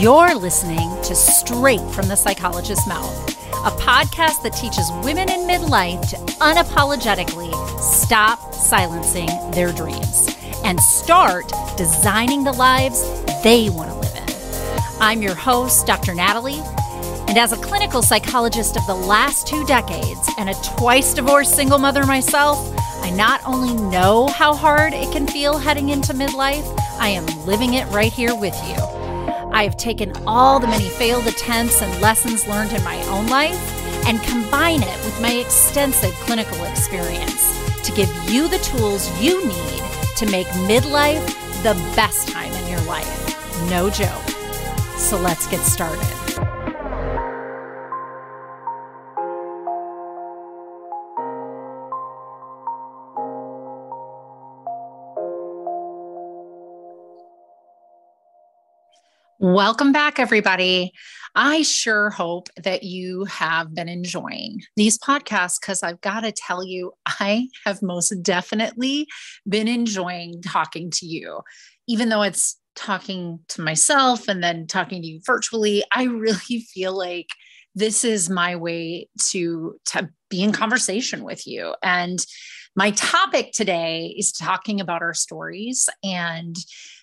You're listening to Straight from the Psychologist's Mouth, a podcast that teaches women in midlife to unapologetically stop silencing their dreams and start designing the lives they want to live in. I'm your host, Dr. Natalie. And as a clinical psychologist of the last two decades and a twice divorced single mother myself, I not only know how hard it can feel heading into midlife, I am living it right here with you. I have taken all the many failed attempts and lessons learned in my own life and combine it with my extensive clinical experience to give you the tools you need to make midlife the best time in your life. No joke. So let's get started. Welcome back, everybody. I sure hope that you have been enjoying these podcasts because I've got to tell you, I have most definitely been enjoying talking to you, even though it's talking to myself and then talking to you virtually. I really feel like this is my way to, to be in conversation with you. And my topic today is talking about our stories and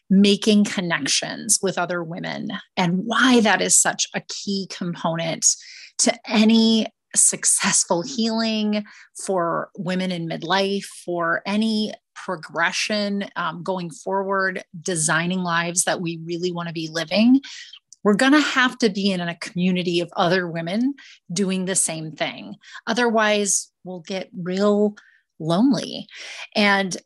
making connections with other women and why that is such a key component to any successful healing for women in midlife, for any progression um, going forward, designing lives that we really want to be living. We're going to have to be in a community of other women doing the same thing. Otherwise, we'll get real lonely. And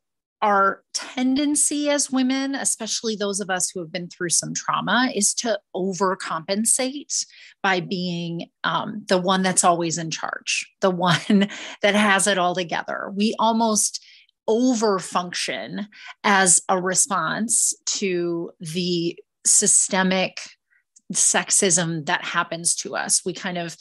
our tendency as women, especially those of us who have been through some trauma, is to overcompensate by being um, the one that's always in charge, the one that has it all together. We almost overfunction as a response to the systemic sexism that happens to us. We kind of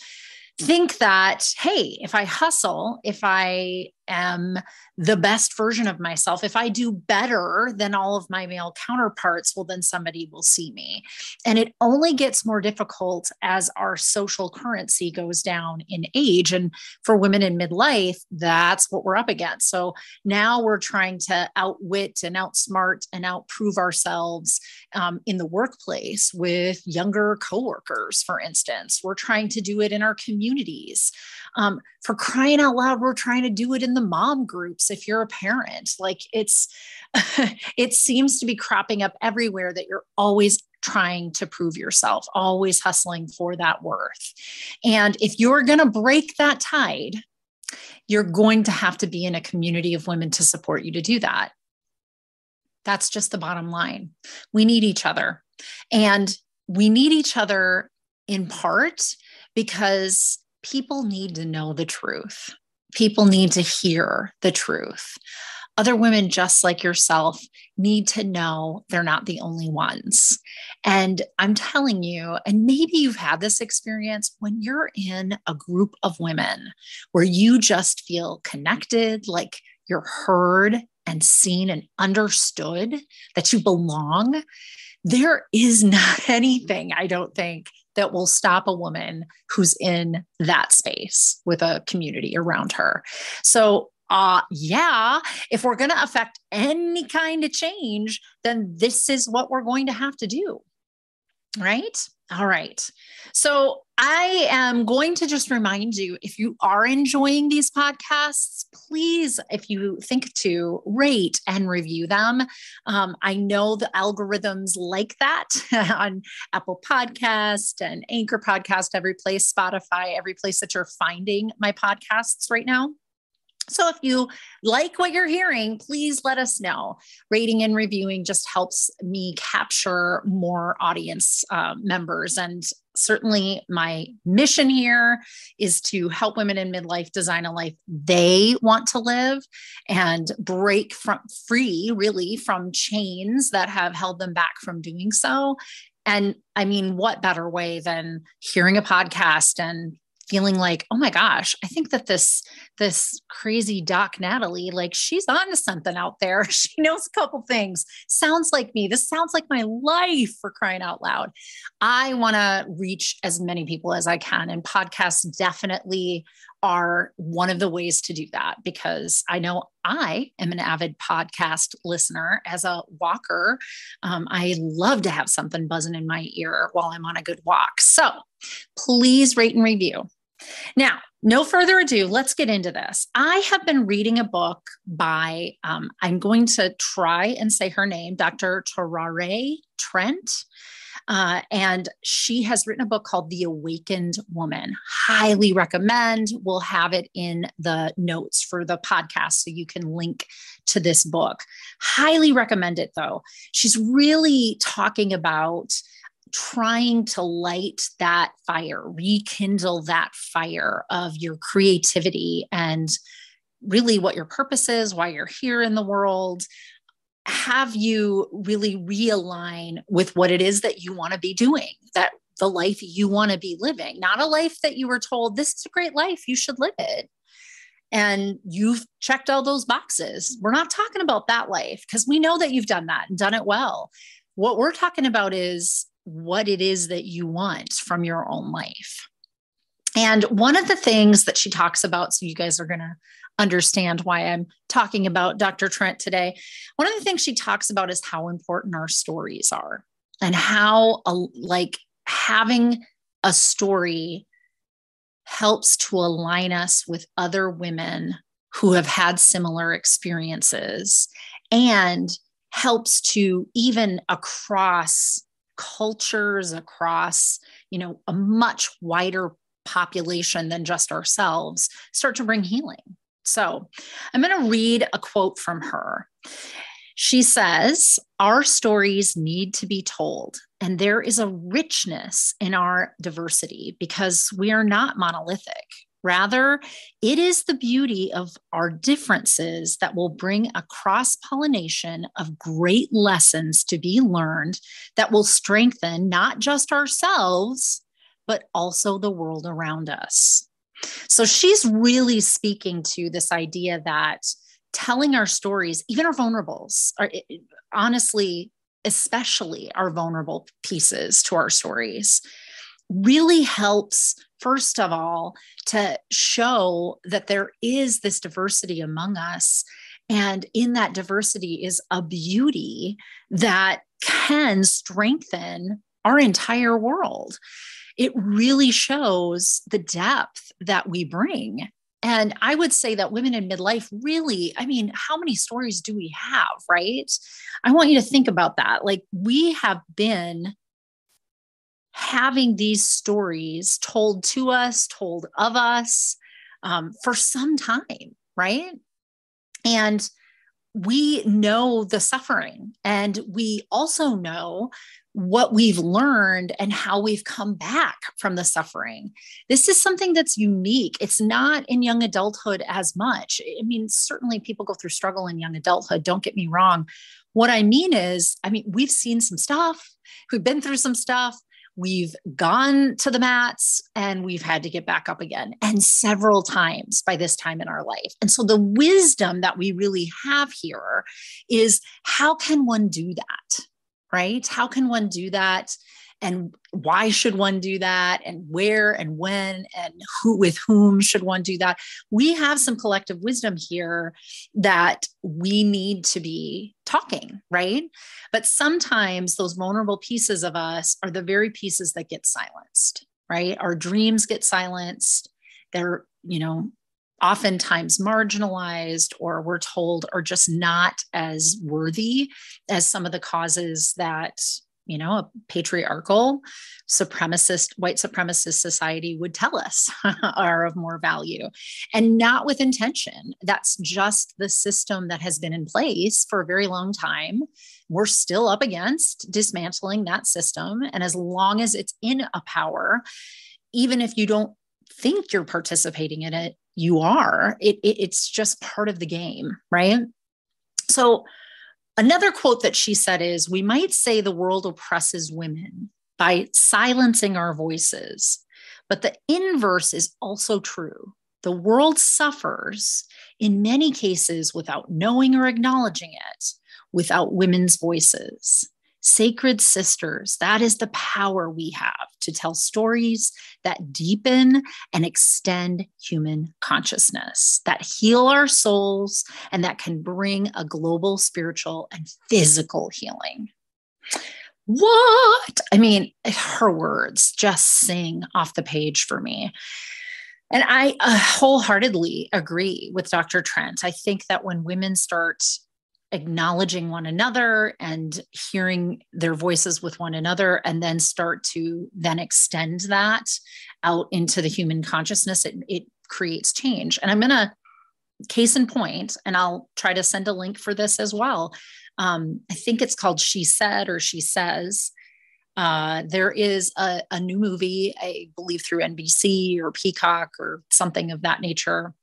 think that, hey, if I hustle, if I am the best version of myself, if I do better than all of my male counterparts, well, then somebody will see me. And it only gets more difficult as our social currency goes down in age. And for women in midlife, that's what we're up against. So now we're trying to outwit and outsmart and outprove ourselves um, in the workplace with younger coworkers, for instance. We're trying to do it in our communities. Um, for crying out loud, we're trying to do it in the mom groups if you're a parent. Like it's, it seems to be cropping up everywhere that you're always trying to prove yourself, always hustling for that worth. And if you're going to break that tide, you're going to have to be in a community of women to support you to do that. That's just the bottom line. We need each other. And we need each other in part because people need to know the truth. People need to hear the truth. Other women, just like yourself, need to know they're not the only ones. And I'm telling you, and maybe you've had this experience when you're in a group of women where you just feel connected, like you're heard and seen and understood, that you belong. There is not anything, I don't think, that will stop a woman who's in that space with a community around her. So, uh, yeah, if we're going to affect any kind of change, then this is what we're going to have to do. Right? All right. So I am going to just remind you if you are enjoying these podcasts, please, if you think to rate and review them. Um, I know the algorithms like that on Apple Podcast and Anchor Podcast, every place, Spotify, every place that you're finding my podcasts right now. So if you like what you're hearing, please let us know. Rating and reviewing just helps me capture more audience uh, members. And certainly, my mission here is to help women in midlife design a life they want to live and break from free, really, from chains that have held them back from doing so. And I mean, what better way than hearing a podcast and feeling like, oh my gosh, I think that this this crazy Doc Natalie, like she's on to something out there. She knows a couple things. Sounds like me. This sounds like my life for crying out loud. I want to reach as many people as I can, and podcasts definitely are one of the ways to do that because I know I am an avid podcast listener as a walker. Um, I love to have something buzzing in my ear while I'm on a good walk. So please rate and review. Now, no further ado, let's get into this. I have been reading a book by, um, I'm going to try and say her name, Dr. Tererai Trent. Uh, and she has written a book called The Awakened Woman. Highly recommend. We'll have it in the notes for the podcast so you can link to this book. Highly recommend it though. She's really talking about trying to light that fire, rekindle that fire of your creativity and really what your purpose is, why you're here in the world, have you really realign with what it is that you want to be doing, that the life you want to be living, not a life that you were told, this is a great life, you should live it. And you've checked all those boxes. We're not talking about that life because we know that you've done that and done it well. What we're talking about is what it is that you want from your own life. And one of the things that she talks about, so you guys are going to understand why I'm talking about Dr. Trent today. One of the things she talks about is how important our stories are and how, a, like, having a story helps to align us with other women who have had similar experiences and helps to even across cultures across you know a much wider population than just ourselves start to bring healing so I'm going to read a quote from her. She says, Our stories need to be told, and there is a richness in our diversity because we are not monolithic. Rather, it is the beauty of our differences that will bring a cross pollination of great lessons to be learned that will strengthen not just ourselves, but also the world around us. So she's really speaking to this idea that telling our stories, even our vulnerables, are eh, eh, honestly, especially our vulnerable pieces to our stories, really helps, first of all, to show that there is this diversity among us. And in that diversity is a beauty that can strengthen our entire world it really shows the depth that we bring. And I would say that women in midlife really, I mean, how many stories do we have, right? I want you to think about that. Like, we have been having these stories told to us, told of us um, for some time, right? And we know the suffering and we also know what we've learned and how we've come back from the suffering. This is something that's unique. It's not in young adulthood as much. I mean, certainly people go through struggle in young adulthood, don't get me wrong. What I mean is, I mean, we've seen some stuff, we've been through some stuff, we've gone to the mats and we've had to get back up again and several times by this time in our life. And so the wisdom that we really have here is how can one do that? right? How can one do that? And why should one do that? And where and when and who with whom should one do that? We have some collective wisdom here that we need to be talking, right? But sometimes those vulnerable pieces of us are the very pieces that get silenced, right? Our dreams get silenced. They're, you know, oftentimes marginalized or we're told are just not as worthy as some of the causes that you know a patriarchal supremacist white supremacist society would tell us are of more value and not with intention that's just the system that has been in place for a very long time we're still up against dismantling that system and as long as it's in a power even if you don't think you're participating in it you are. It, it, it's just part of the game, right? So, another quote that she said is We might say the world oppresses women by silencing our voices, But the inverse is also true. The world suffers in many cases without knowing or acknowledging it, without women's voices. Sacred sisters, that is the power we have to tell stories that deepen and extend human consciousness, that heal our souls, and that can bring a global spiritual and physical healing. What? I mean, her words just sing off the page for me. And I uh, wholeheartedly agree with Dr. Trent. I think that when women start acknowledging one another and hearing their voices with one another and then start to then extend that out into the human consciousness it, it creates change. And i'm going to case in point and i'll try to send a link for this as well. Um, i think it's called she said or she says. Uh, there is a, a new movie i believe through nbc or peacock or something of that nature.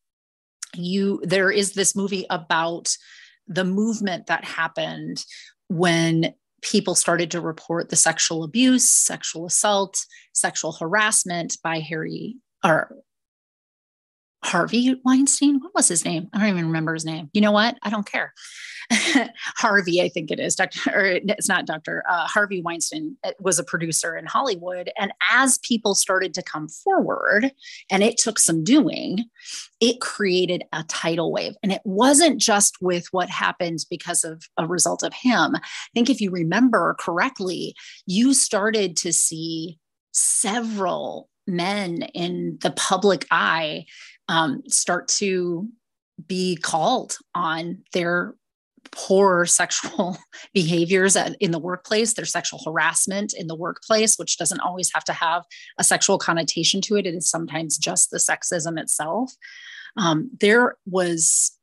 You there is this movie about the movement that happened when people started to report the sexual abuse, sexual assault, sexual harassment by Harry or Harvey Weinstein. What was his name? I don't even remember his name. You know what? I don't care. Harvey, I think it is. Dr. Or it's not Dr. Uh, Harvey Weinstein uh, was a producer in Hollywood. And as people started to come forward, and it took some doing, it created a tidal wave. And it wasn't just with what happened because of a result of him. I think if you remember correctly, you started to see several men in the public eye um, start to be called on their poor sexual behaviors in the workplace, their sexual harassment in the workplace, which doesn't always have to have a sexual connotation to it. It is sometimes just the sexism itself. Um, there was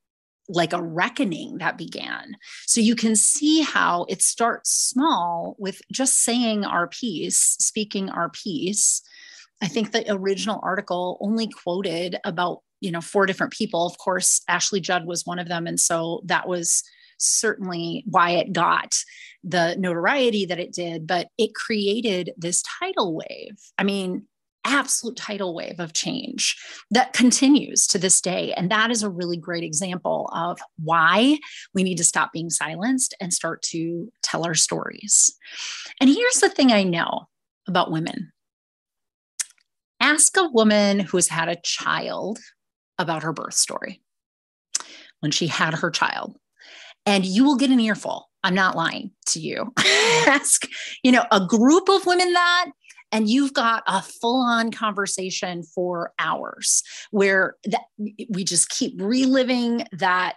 like a reckoning that began. So you can see how it starts small with just saying our piece, speaking our piece. I think the original article only quoted about you know four different people of course ashley judd was one of them and so that was certainly why it got the notoriety that it did but it created this tidal wave i mean absolute tidal wave of change that continues to this day. And that is a really great example of why we need to stop being silenced and start to tell our stories. And here's the thing I know about women ask a woman who has had a child about her birth story when she had her child. And you will get an earful. I'm not lying to you. Ask, you know, a group of women that, and you've got a full on conversation for hours where that we just keep reliving that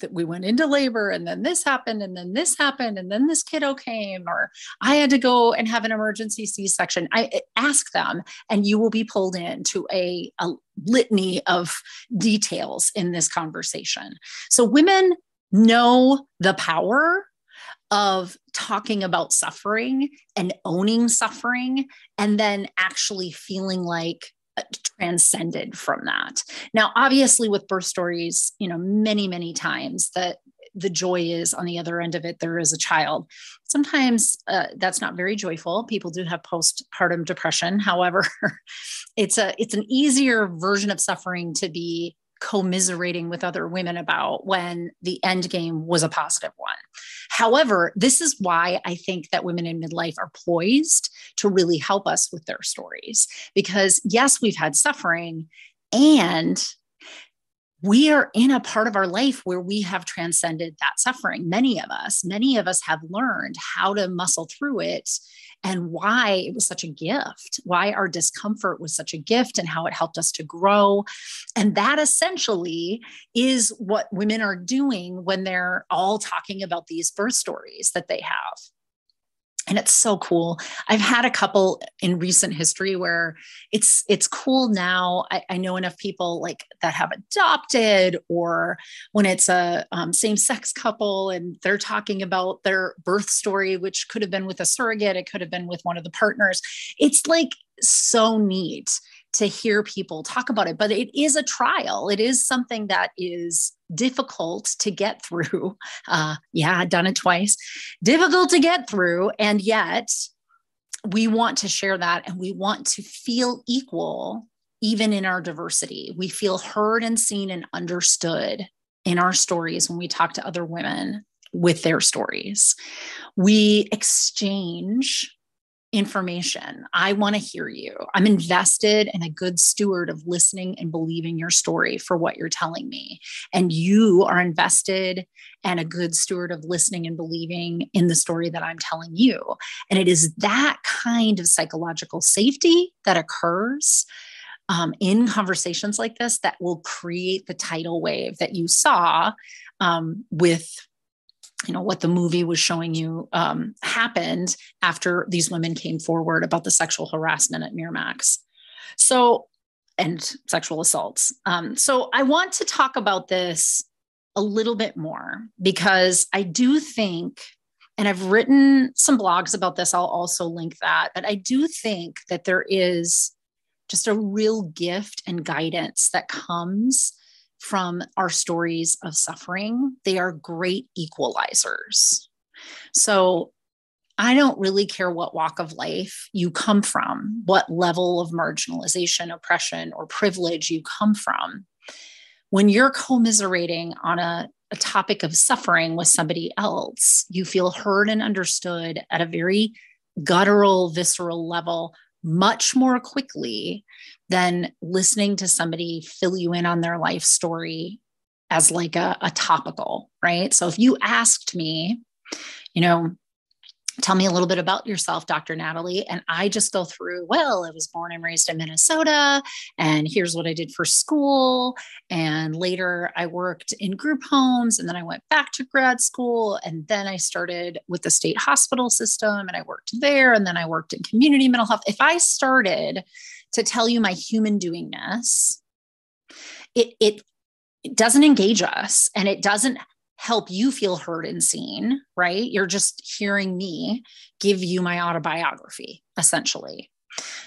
that we went into labor and then this happened and then this happened and then this kiddo came or i had to go and have an emergency c-section. I eh, ask them and you will be pulled into a, a litany of details in this conversation. So women know the power of talking about suffering and owning suffering and then actually feeling like transcended from that. Now, obviously, with birth stories, you know, many, many times that the joy is on the other end of it, there is a child. Sometimes uh, that's not very joyful. People do have postpartum depression. However, it's a it's an easier version of suffering to be commiserating with other women about when the end game was a positive one. However, this is why I think that women in midlife are poised to really help us with their stories. Because yes, we've had suffering and we are in a part of our life where we have transcended that suffering. Many of us, many of us have learned how to muscle through it and why it was such a gift, why our discomfort was such a gift, and how it helped us to grow. And that essentially is what women are doing when they're all talking about these birth stories that they have and it's so cool. I've had a couple in recent history where it's it's cool now. I, I know enough people like that have adopted or when it's a um, same-sex couple and they're talking about their birth story which could have been with a surrogate it could have been with one of the partners. It's like so neat to hear people talk about it but it is a trial it is something that is difficult to get through uh, yeah i've done it twice difficult to get through and yet we want to share that and we want to feel equal even in our diversity. We feel heard and seen and understood in our stories when we talk to other women with their stories. We exchange information. I want to hear you. I'm invested and a good steward of listening and believing your story for what you're telling me. And you are invested and a good steward of listening and believing in the story that I'm telling you. And it is that kind of psychological safety that occurs um, in conversations like this that will create the tidal wave that you saw um, with you know what the movie was showing you um, happened after these women came forward about the sexual harassment at Miramax. So, and sexual assaults. Um, so, I want to talk about this a little bit more because I do think, and I've written some blogs about this. I'll also link that. But I do think that there is just a real gift and guidance that comes from our stories of suffering. They are great equalizers. So I don't really care what walk of life you come from, what level of marginalization, oppression, or privilege you come from. When you're commiserating on a, a topic of suffering with somebody else, you feel heard and understood at a very guttural, visceral level much more quickly than listening to somebody fill you in on their life story as like a, a topical, right? So if you asked me, you know, tell me a little bit about yourself, Dr. Natalie. And I just go through, well, I was born and raised in Minnesota, and here's what I did for school. And later I worked in group homes, and then I went back to grad school. And then I started with the state hospital system, and I worked there. And then I worked in community mental health. If I started to tell you my human doingness, it, it, it doesn't engage us and it doesn't help you feel heard and seen, right? You're just hearing me give you my autobiography, essentially.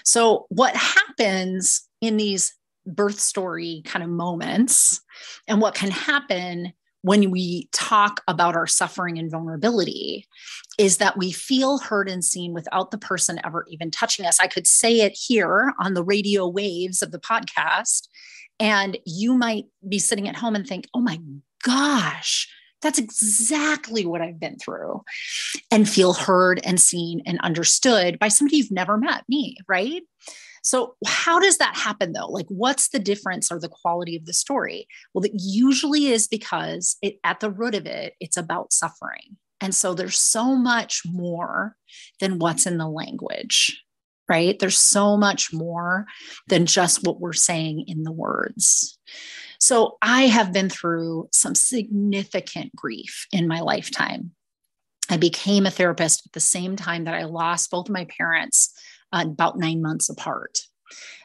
So, what happens in these birth story kind of moments, and what can happen when we talk about our suffering and vulnerability is that we feel heard and seen without the person ever even touching us. I could say it here on the radio waves of the podcast, and you might be sitting at home and think, oh my gosh, that's exactly what I've been through, and feel heard and seen and understood by somebody you've never met, me, right? So, how does that happen though? Like, what's the difference or the quality of the story? Well, it usually is because it, at the root of it, it's about suffering. And so there's so much more than what's in the language, right? There's so much more than just what we're saying in the words. So I have been through some significant grief in my lifetime. I became a therapist at the same time that I lost both my parents uh, about nine months apart.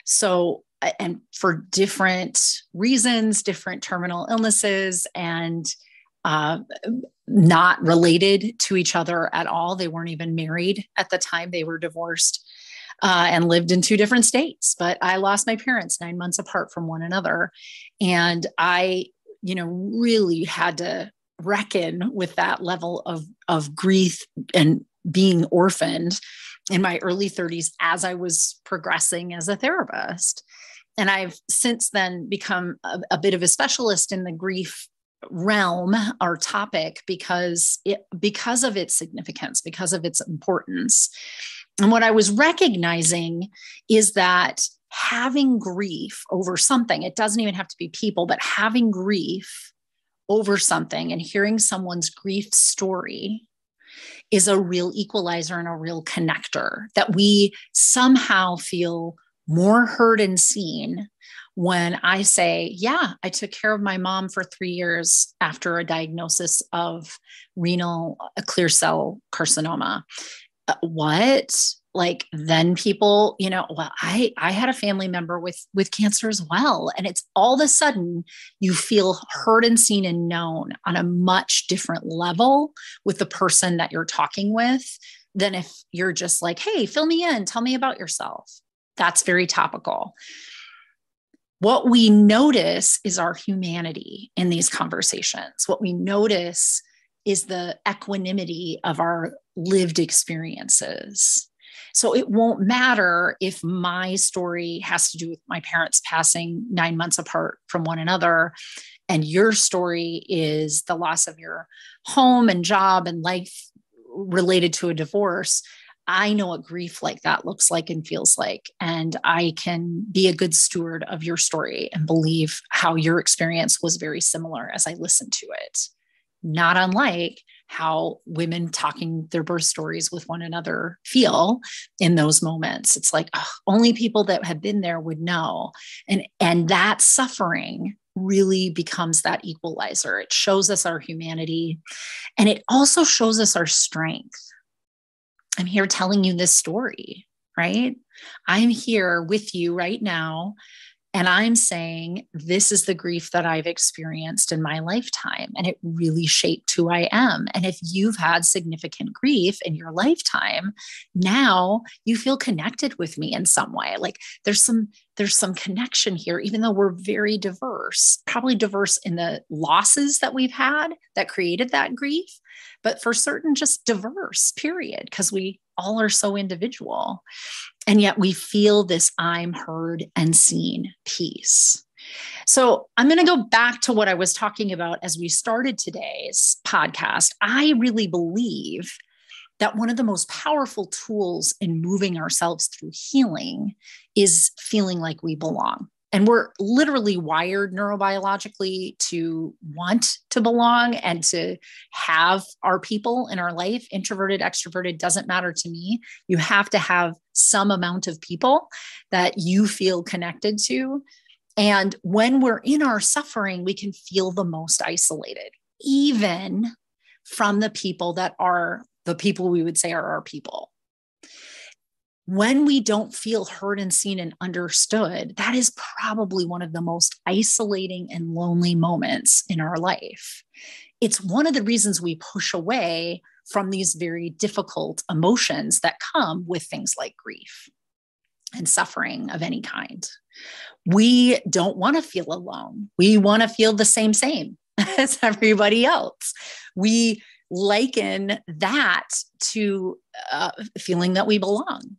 So, and for different reasons, different terminal illnesses, and uh, not related to each other at all. They weren't even married at the time, they were divorced uh, and lived in two different states. But I lost my parents nine months apart from one another. And I, you know, really had to reckon with that level of, of grief and being orphaned in my early 30s as I was progressing as a therapist. And I've since then become a, a bit of a specialist in the grief realm or topic because it because of its significance because of its importance. And what I was recognizing is that having grief over something, it doesn't even have to be people, but having grief over something and hearing someone's grief story is a real equalizer and a real connector that we somehow feel more heard and seen when I say, Yeah, I took care of my mom for three years after a diagnosis of renal clear cell carcinoma. Uh, what? Like then people you know well i i had a family member with with cancer as well and it's all of a sudden you feel heard and seen and known on a much different level with the person that you're talking with than if you're just like hey fill me in. Tell me about yourself. That's very topical what we notice is our humanity in these conversations what we notice is the equanimity of our lived experiences. So it won't matter if my story has to do with my parents passing nine months apart from one another, and your story is the loss of your home and job and life related to a divorce. I know what grief like that looks like and feels like. And I can be a good steward of your story and believe how your experience was very similar as I listened to it. Not unlike how women talking their birth stories with one another feel in those moments. It's like oh, only people that have been there would know. And, and that suffering really becomes that equalizer. It shows us our humanity and it also shows us our strength. I'm here telling you this story, right? I'm here with you right now and I'm saying, this is the grief that I've experienced in my lifetime. And it really shaped who I am. And if you've had significant grief in your lifetime, now you feel connected with me in some way. Like there's some, there's some connection here, even though we're very diverse, probably diverse in the losses that we've had that created that grief, but for certain, just diverse, period, because we all are so individual. And yet we feel this I'm heard and seen piece. So I'm going to go back to what I was talking about as we started today's podcast. I really believe that one of the most powerful tools in moving ourselves through healing is feeling like we belong and we're literally wired neurobiologically to want to belong and to have our people in our life. Introverted extroverted doesn't matter to me. You have to have some amount of people that you feel connected to. And when we're in our suffering we can feel the most isolated even from the people that are the people we would say are our people when we don't feel heard and seen and understood, that is probably one of the most isolating and lonely moments in our life. It's one of the reasons we push away from these very difficult emotions that come with things like grief and suffering of any kind. We don't want to feel alone. We want to feel the same, same as everybody else. We liken that to uh, feeling that we belong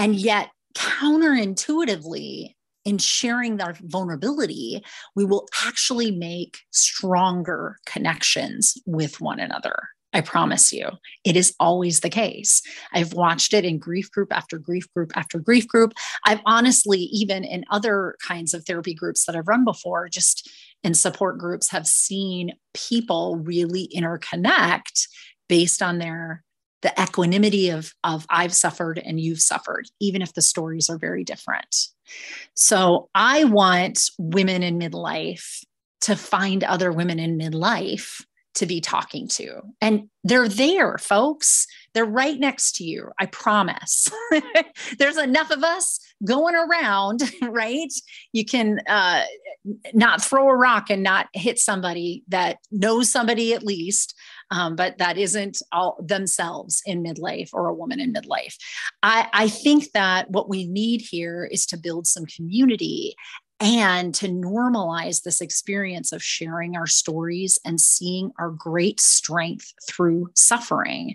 and yet, counterintuitively, in sharing our vulnerability, we will actually make stronger connections with one another. I promise you, it is always the case. I've watched it in grief group after grief group after grief group. I've honestly, even in other kinds of therapy groups that I've run before, just in support groups, have seen people really interconnect based on their the equanimity of, of I've suffered and you've suffered, even if the stories are very different. So I want women in midlife to find other women in midlife to be talking to. And they're there, folks. They're right next to you. I promise. There's enough of us going around, right? You can uh, not throw a rock and not hit somebody that knows somebody at least um, but that isn't all themselves in midlife or a woman in midlife. I, I think that what we need here is to build some community and to normalize this experience of sharing our stories and seeing our great strength through suffering.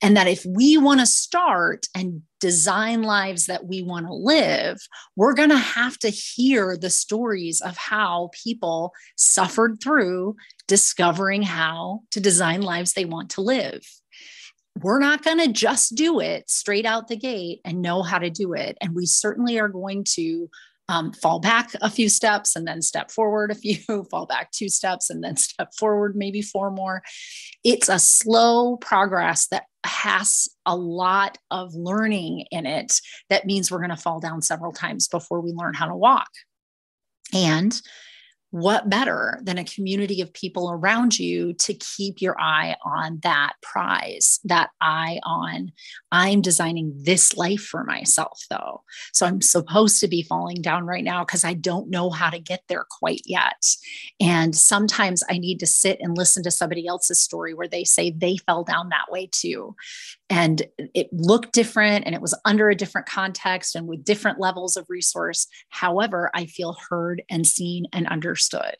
And that if we want to start and design lives that we want to live, we're going to have to hear the stories of how people suffered through discovering how to design lives they want to live we're not going to just do it straight out the gate and know how to do it. And we certainly are going to um, fall back a few steps and then step forward a few, fall back two steps and then step forward maybe four more. It's a slow progress that has a lot of learning in it. That means we're going to fall down several times before we learn how to walk. And what better than a community of people around you to keep your eye on that prize, that eye on, I'm designing this life for myself, though. So I'm supposed to be falling down right now because I don't know how to get there quite yet. And sometimes I need to sit and listen to somebody else's story where they say they fell down that way too and it looked different and it was under a different context and with different levels of resource. However, I feel heard and seen and understood.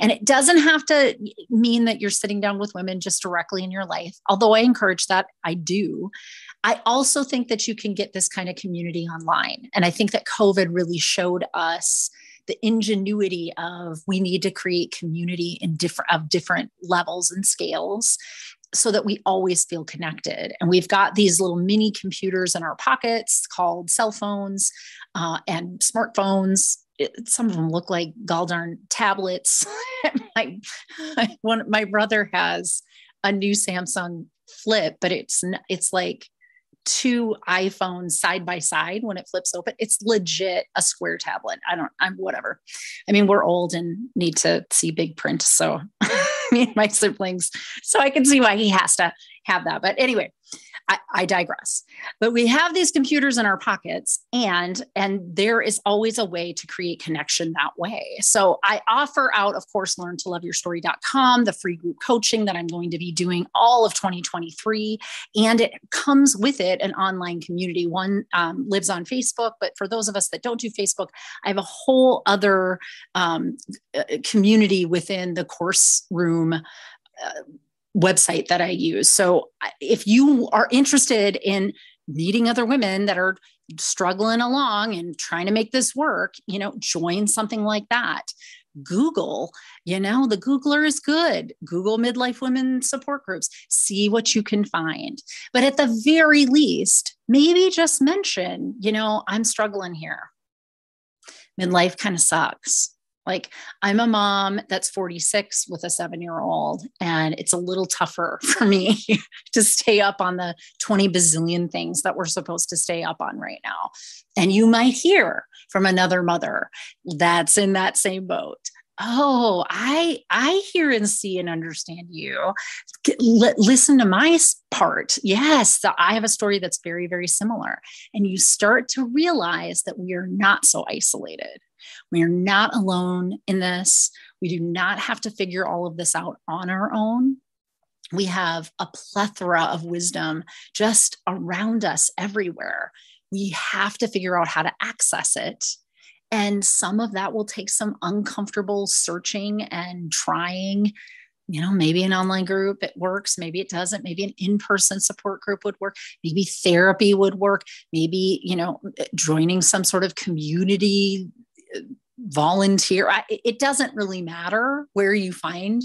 And it doesn't have to mean that you're sitting down with women just directly in your life, although I encourage that, I do. I also think that you can get this kind of community online. And I think that COVID really showed us the ingenuity of we need to create community in different of different levels and scales so that we always feel connected. And we've got these little mini computers in our pockets called cell phones uh, and smartphones. It, some of them look like galdarn tablets. my, one, my brother has a new Samsung Flip, but it's it's like two iPhones side by side when it flips open. It's legit a square tablet. I don't, I'm whatever. I mean, we're old and need to see big print. So me and my siblings. So I can see why he has to have that. But anyway, I, I, digress. But we have these computers in our pockets, and and there is always a way to create connection that way. So I offer out, of course, learn to love your story.com, the free group coaching that I'm going to be doing all of 2023. And it comes with it an online community. One um, lives on Facebook, but for those of us that don't do Facebook, I have a whole other um, uh, community within the course room. Uh, website that I use. So if you are interested in meeting other women that are struggling along and trying to make this work, you know, join something like that. Google, you know, the Googler is good. Google midlife women support groups, see what you can find. But at the very least, maybe just mention, you know, I'm struggling here. Midlife kind of sucks like I'm a mom that's 46 with a seven year old, and it's a little tougher for me to stay up on the 20 bazillion things that we're supposed to stay up on right now. And you might hear from another mother that's in that same boat oh i i hear and see and understand you. L- listen to my part. Yes i have a story that's very very similar. And you start to realize that we are not so isolated we are not alone in this. We do not have to figure all of this out on our own. We have a plethora of wisdom just around us everywhere. We have to figure out how to access it. And some of that will take some uncomfortable searching and trying. You know, maybe an online group, it works. Maybe it doesn't. Maybe an in person support group would work. Maybe therapy would work. Maybe, you know, joining some sort of community volunteer. it doesn't really matter where you find.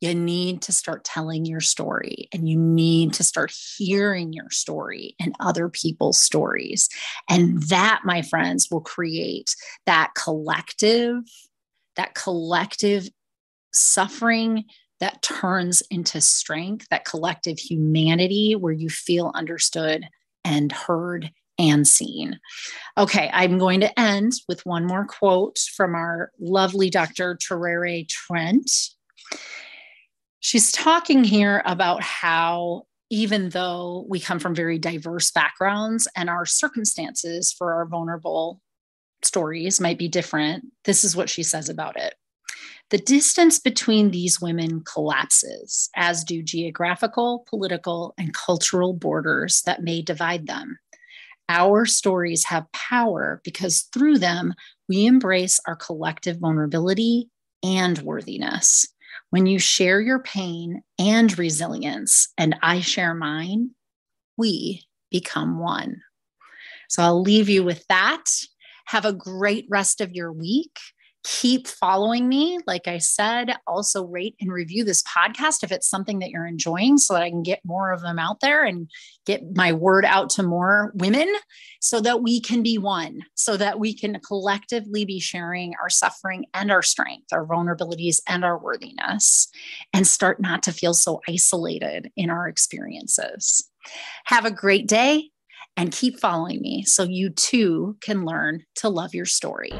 You need to start telling your story and you need to start hearing your story and other people's stories. And that, my friends, will create that collective, that collective suffering that turns into strength, that collective humanity where you feel understood and heard and seen. Okay, I'm going to end with one more quote from our lovely Dr. Tererai Trent. She's talking here about how even though we come from very diverse backgrounds and our circumstances for our vulnerable stories might be different, this is what she says about it. The distance between these women collapses, as do geographical, political, and cultural borders that may divide them. Our stories have power because through them, we embrace our collective vulnerability and worthiness. When you share your pain and resilience, and I share mine, we become one. So I'll leave you with that. Have a great rest of your week keep following me. Like I said, also rate and review this podcast if it's something that you're enjoying so that I can get more of them out there and get my word out to more women so that we can be one, so that we can collectively be sharing our suffering and our strength, our vulnerabilities and our worthiness, and start not to feel so isolated in our experiences. Have a great day and keep following me so you too can learn to love your story.